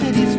It is